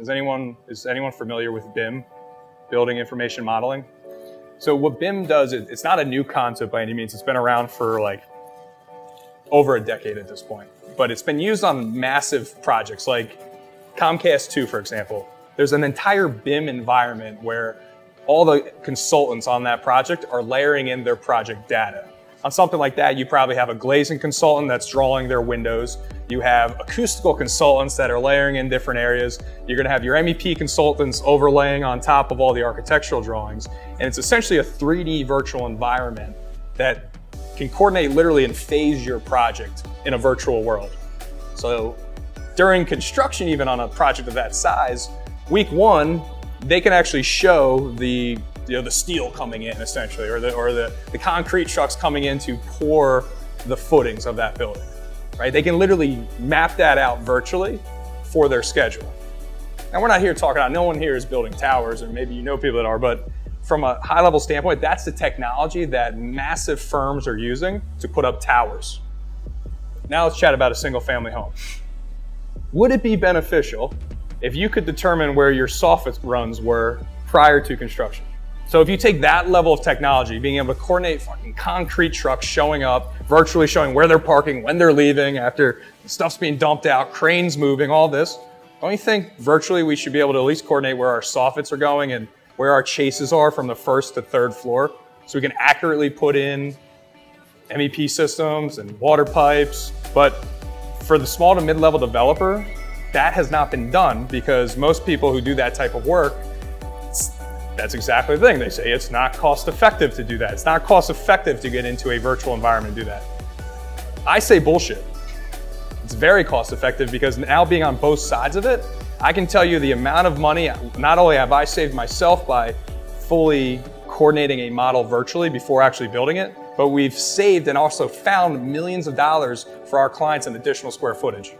Is anyone, is anyone familiar with BIM, Building Information Modeling? So what BIM does, is, it's not a new concept by any means. It's been around for like over a decade at this point, but it's been used on massive projects like Comcast 2, for example. There's an entire BIM environment where all the consultants on that project are layering in their project data. On something like that, you probably have a glazing consultant that's drawing their windows. You have acoustical consultants that are layering in different areas. You're gonna have your MEP consultants overlaying on top of all the architectural drawings. And it's essentially a 3D virtual environment that can coordinate literally and phase your project in a virtual world. So during construction, even on a project of that size, week one, they can actually show the you know, the steel coming in essentially, or the, or the, the concrete trucks coming in to pour the footings of that building, right? They can literally map that out virtually for their schedule. And we're not here talking about, no one here is building towers, or maybe you know people that are, but from a high level standpoint, that's the technology that massive firms are using to put up towers. Now let's chat about a single family home. Would it be beneficial if you could determine where your soffit runs were prior to construction? So if you take that level of technology, being able to coordinate fucking concrete trucks showing up, virtually showing where they're parking, when they're leaving, after stuff's being dumped out, cranes moving, all this, don't you think virtually we should be able to at least coordinate where our soffits are going and where our chases are from the first to third floor so we can accurately put in MEP systems and water pipes. But for the small to mid-level developer, that has not been done because most people who do that type of work that's exactly the thing. They say it's not cost effective to do that. It's not cost effective to get into a virtual environment and do that. I say bullshit. It's very cost effective because now being on both sides of it, I can tell you the amount of money, not only have I saved myself by fully coordinating a model virtually before actually building it, but we've saved and also found millions of dollars for our clients in additional square footage.